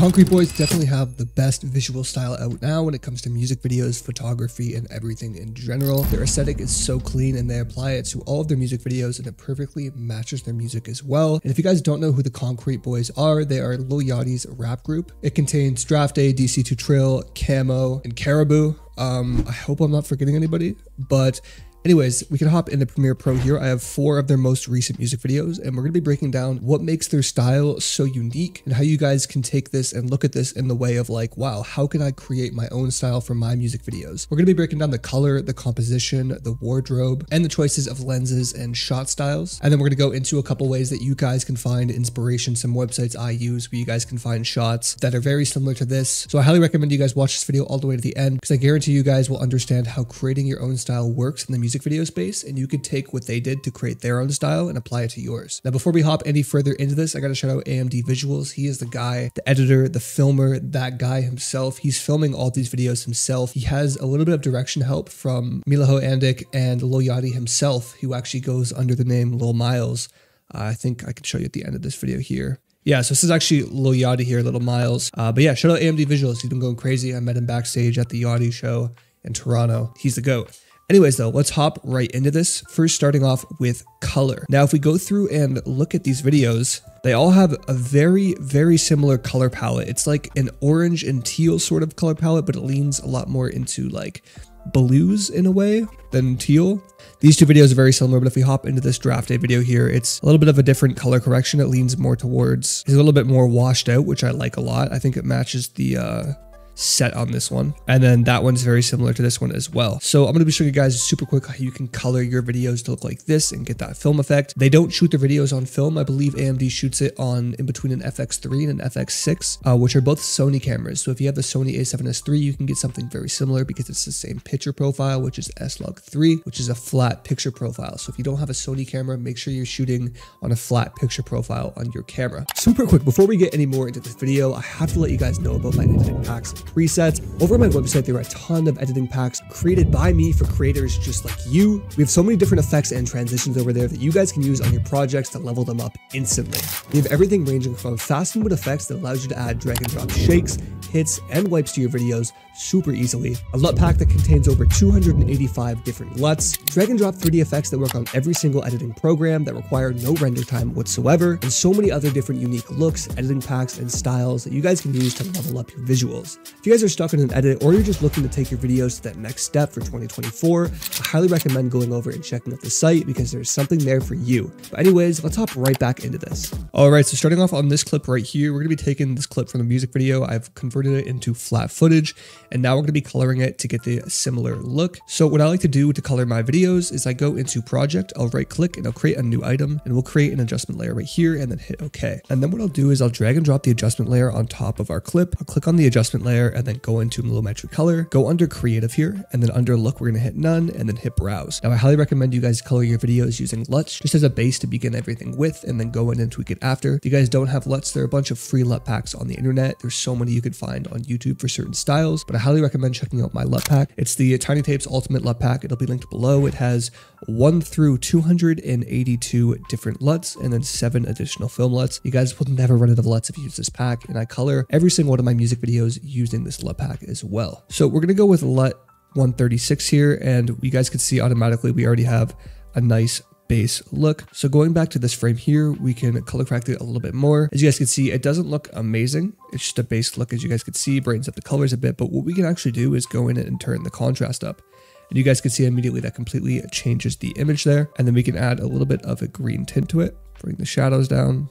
Concrete Boys definitely have the best visual style out now when it comes to music videos, photography, and everything in general. Their aesthetic is so clean and they apply it to all of their music videos and it perfectly matches their music as well. And if you guys don't know who the Concrete Boys are, they are Lil Yachty's rap group. It contains Draft Day, DC2 Trill, Camo, and Karrahbooo. Um, I hope I'm not forgetting anybody, but Anyways, we can hop into Premiere Pro here. I have four of their most recent music videos, and we're going to be breaking down what makes their style so unique and how you guys can take this and look at this in the way of like, wow, how can I create my own style for my music videos? We're going to be breaking down the color, the composition, the wardrobe, and the choices of lenses and shot styles. And then we're going to go into a couple ways that you guys can find inspiration, some websites I use where you guys can find shots that are very similar to this. So I highly recommend you guys watch this video all the way to the end because I guarantee you guys will understand how creating your own style works in the music music video space and you could take what they did to create their own style and apply it to yours. Now, before we hop any further into this, I got to shout out AMD Visuals. He is the guy, the editor, the filmer, that guy himself. He's filming all these videos himself. He has a little bit of direction help from Milaho Andic and Lil Yachty himself, who actually goes under the name Lil Miles. Uh, I think I can show you at the end of this video here. Yeah, so this is actually Lil Yachty here, Little Miles. Uh, but yeah, shout out AMD Visuals. He's been going crazy. I met him backstage at the Yachty show in Toronto. He's the GOAT. Anyways, though, let's hop right into this. First, starting off with color. Now, if we go through and look at these videos, they all have a very, very similar color palette. It's like an orange and teal sort of color palette, but it leans a lot more into like blues in a way than teal. These two videos are very similar, but if we hop into this draft day video here, it's a little bit of a different color correction. It leans more towards, it's a little bit more washed out, which I like a lot. I think it matches the, uh, set on this one. And then that one's very similar to this one as well. So I'm going to be showing you guys super quick how you can color your videos to look like this and get that film effect. They don't shoot their videos on film. I believe AMD shoots it on in between an FX3 and an FX6, uh, which are both Sony cameras. So if you have the Sony a7S III, you can get something very similar because it's the same picture profile, which is S-Log3, which is a flat picture profile. So if you don't have a Sony camera, make sure you're shooting on a flat picture profile on your camera. Super quick, before we get any more into this video, I have to let you guys know about my editing packs presets. Over on my website, there are a ton of editing packs created by me for creators just like you. We have so many different effects and transitions over there that you guys can use on your projects to level them up instantly. We have everything ranging from fast input effects that allows you to add drag and drop shakes, hits, and wipes to your videos super easily, a LUT pack that contains over 285 different LUTs, drag and drop 3D effects that work on every single editing program that require no render time whatsoever, and so many other different unique looks, editing packs, and styles that you guys can use to level up your visuals. If you guys are stuck in an edit or you're just looking to take your videos to that next step for 2024, I highly recommend going over and checking out the site because there's something there for you. But anyways, let's hop right back into this. All right, so starting off on this clip right here, we're gonna be taking this clip from the music video. I've converted it into flat footage and now we're going to be coloring it to get the similar look. So what I like to do to color my videos is I go into project, I'll right click and I'll create a new item and we'll create an adjustment layer right here and then hit OK. And then what I'll do is I'll drag and drop the adjustment layer on top of our clip. I'll click on the adjustment layer and then go into Lumetri Color, go under creative here and then under look, we're going to hit none and then hit browse. Now I highly recommend you guys color your videos using LUTs just as a base to begin everything with and then go in and tweak it after. If you guys don't have LUTs, there are a bunch of free LUT packs on the internet. There's so many you could find on YouTube for certain styles, but I highly recommend checking out my LUT pack. It's the Tiny Tapes Ultimate LUT pack. It'll be linked below. It has 1 through 282 different LUTs and then 7 additional film LUTs. You guys will never run out of LUTs if you use this pack, and I color every single one of my music videos using this LUT pack as well. So we're going to go with LUT 136 here, and you guys can see automatically we already have a nice base look. So going back to this frame here, we can color correct it a little bit more. As you guys can see, it doesn't look amazing. It's just a base look as you guys can see, brightens up the colors a bit. But what we can actually do is go in and turn the contrast up. And you guys can see immediately that completely changes the image there. And then we can add a little bit of a green tint to it, bring the shadows down,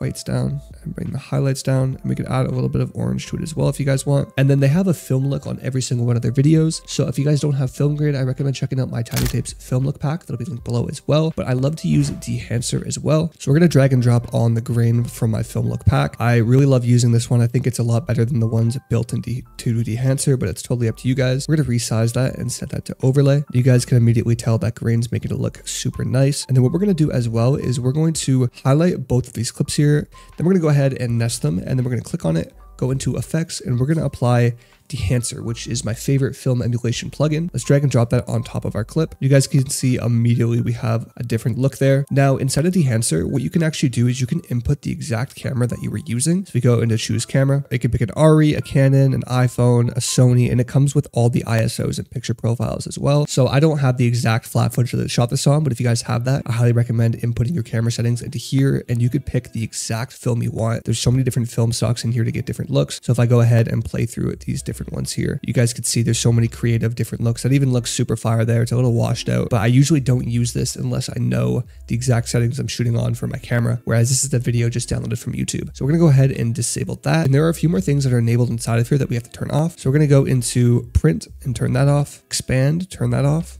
whites down and bring the highlights down and we can add a little bit of orange to it as well if you guys want. And then they have a film look on every single one of their videos. So if you guys don't have film grade i recommend checking out my tiny tapes film look pack. That'll be linked below as well. But i love to use dehancer as well. So we're going to drag and drop on the grain from my film look pack. I really love using this one. I think it's a lot better than the ones built into to dehancer but it's totally up to you guys. We're going to resize that and set that to overlay. You guys can immediately tell that grain's making it look super nice. And then what we're going to do as well is we're going to highlight both of these clips here here. Then we're going to go ahead and nest them and then we're going to click on it, go into effects and we're going to apply Dehancer, which is my favorite film emulation plugin. Let's drag and drop that on top of our clip. You guys can see immediately we have a different look there. Now inside of Dehancer, what you can actually do is you can input the exact camera that you were using. So we go into choose camera, it can pick an ARRI, a Canon, an iPhone, a Sony, and it comes with all the ISOs and picture profiles as well. So I don't have the exact flat footage that shot this on, but if you guys have that, I highly recommend inputting your camera settings into here and you could pick the exact film you want. There's so many different film stocks in here to get different looks. So if I go ahead and play through it, these different ones here, you guys could see there's so many creative different looks that even looks super fire there. It's a little washed out, but I usually don't use this unless I know the exact settings I'm shooting on for my camera. Whereas this is the video just downloaded from YouTube. So we're gonna go ahead and disable that. And there are a few more things that are enabled inside of here that we have to turn off. So we're gonna go into print and turn that off, expand, turn that off.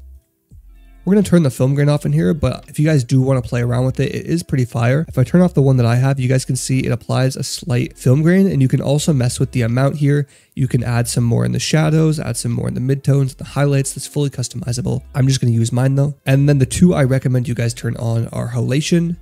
We're going to turn the film grain off in here, but if you guys do want to play around with it, it is pretty fire. If I turn off the one that I have, you guys can see it applies a slight film grain and you can also mess with the amount here. You can add some more in the shadows, add some more in the midtones, the highlights, that's fully customizable. I'm just going to use mine though. And then the two I recommend you guys turn on are halation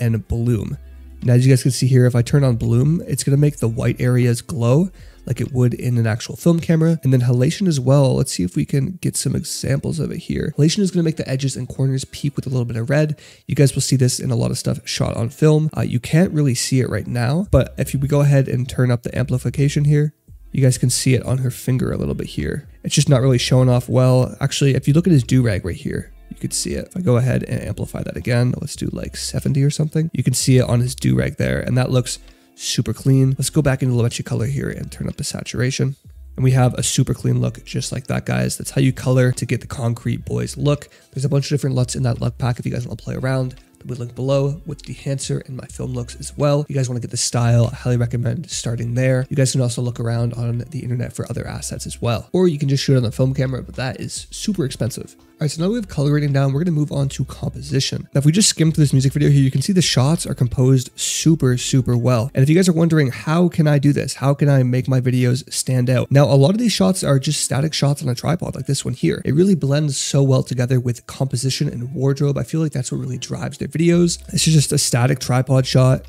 and bloom. Now, as you guys can see here, if I turn on bloom, it's going to make the white areas glow like it would in an actual film camera. And then halation as well. Let's see if we can get some examples of it here. Halation is going to make the edges and corners peak with a little bit of red. You guys will see this in a lot of stuff shot on film. Uh, you can't really see it right now, but if we go ahead and turn up the amplification here, you guys can see it on her finger a little bit here. It's just not really showing off well. Actually, if you look at his do-rag right here, you could see it. If I go ahead and amplify that again, let's do like 70 or something. You can see it on his do-rag there, and that looks super clean. Let's go back into Lumetri color here and turn up the saturation. And we have a super clean look just like that, guys. That's how you color to get the concrete boys look. There's a bunch of different LUTs in that LUT pack if you guys want to play around the would link below with the Dehancer and my film looks as well. If you guys want to get the style, I highly recommend starting there. You guys can also look around on the internet for other assets as well. Or you can just shoot on the film camera, but that is super expensive. All right, so now we have color grading down. We're going to move on to composition. Now, if we just skim through this music video here, you can see the shots are composed super, super well. And if you guys are wondering, how can I do this? How can I make my videos stand out? Now, a lot of these shots are just static shots on a tripod like this one here. It really blends so well together with composition and wardrobe. I feel like that's what really drives their videos. This is just a static tripod shot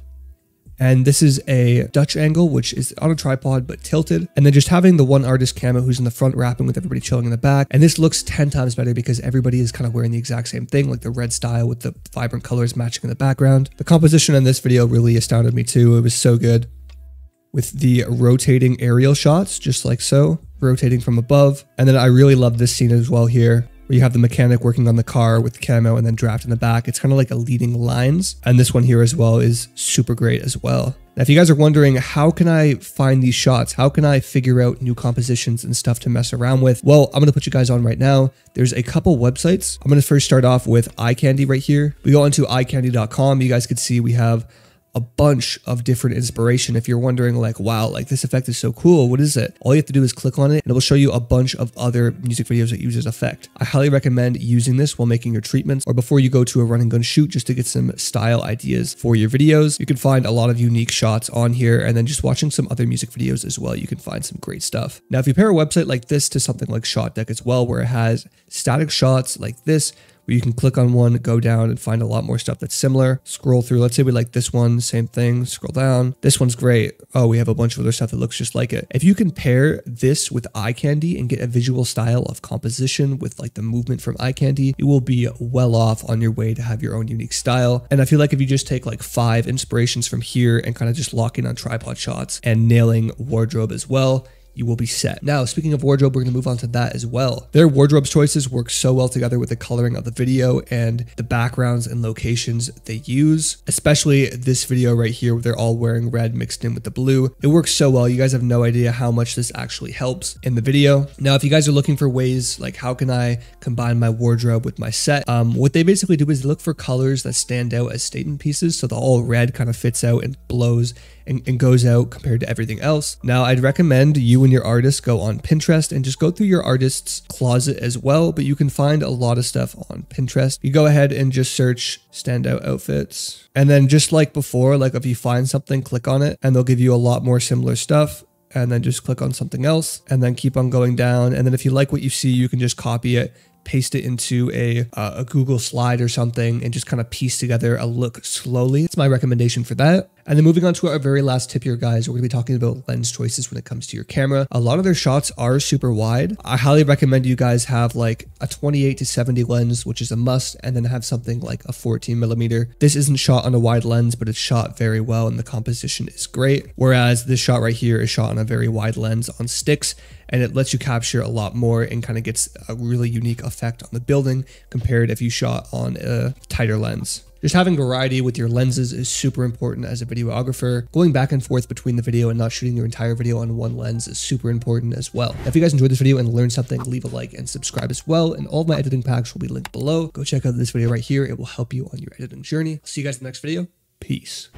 and this is a Dutch angle, which is on a tripod but tilted. And then just having the one artist camera who's in the front rapping with everybody chilling in the back. And this looks 10 times better because everybody is kind of wearing the exact same thing, like the red style with the vibrant colors matching in the background. The composition in this video really astounded me too. It was so good with the rotating aerial shots, just like so, rotating from above. And then I really love this scene as well here where you have the mechanic working on the car with camo and then draft in the back. It's kind of like a leading lines. And this one here as well is super great as well. Now, if you guys are wondering, how can I find these shots? How can I figure out new compositions and stuff to mess around with? Well, I'm going to put you guys on right now. There's a couple websites. I'm going to first start off with EyeCannndy right here. We go onto EyeCannndy.com. You guys can see we have a bunch of different inspiration. If you're wondering like, wow, like this effect is so cool, what is it? All you have to do is click on it and it will show you a bunch of other music videos that use this effect. I highly recommend using this while making your treatments or before you go to a run and gun shoot just to get some style ideas for your videos. You can find a lot of unique shots on here and then just watching some other music videos as well, you can find some great stuff. Now, if you pair a website like this to something like ShotDeck as well, where it has static shots like this, where you can click on one, go down and find a lot more stuff that's similar. Scroll through. Let's say we like this one, same thing. Scroll down. This one's great. Oh, we have a bunch of other stuff that looks just like it. If you can pair this with eye candy and get a visual style of composition with like the movement from eye candy, you will be well off on your way to have your own unique style. And I feel like if you just take like five inspirations from here and kind of just lock in on tripod shots and nailing wardrobe as well, you will be set. Now, speaking of wardrobe, we're going to move on to that as well. Their wardrobe choices work so well together with the coloring of the video and the backgrounds and locations they use, especially this video right here where they're all wearing red mixed in with the blue. It works so well. You guys have no idea how much this actually helps in the video. Now, if you guys are looking for ways like how can I combine my wardrobe with my set, um, what they basically do is look for colors that stand out as statement pieces. So the all red kind of fits out and blows and, and goes out compared to everything else. Now, I'd recommend you and your artist go on Pinterest and just go through your artist's closet as well, but you can find a lot of stuff on Pinterest. You go ahead and just search standout outfits. And then just like before, like if you find something, click on it and they'll give you a lot more similar stuff and then just click on something else and then keep on going down. And then if you like what you see, you can just copy it paste it into a, uh, a Google slide or something and just kind of piece together a look slowly. It's my recommendation for that. And then moving on to our very last tip here, guys, we're going to be talking about lens choices when it comes to your camera. A lot of their shots are super wide. I highly recommend you guys have like a 28 to 70 lens, which is a must, and then have something like a 14 millimeter. This isn't shot on a wide lens, but it's shot very well and the composition is great. Whereas this shot right here is shot on a very wide lens on sticks and it lets you capture a lot more and kind of gets a really unique effect on the building compared if you shot on a tighter lens. Just having variety with your lenses is super important as a videographer. Going back and forth between the video and not shooting your entire video on one lens is super important as well. If you guys enjoyed this video and learned something, leave a like and subscribe as well. And all of my editing packs will be linked below. Go check out this video right here. It will help you on your editing journey. I'll See you guys in the next video. Peace.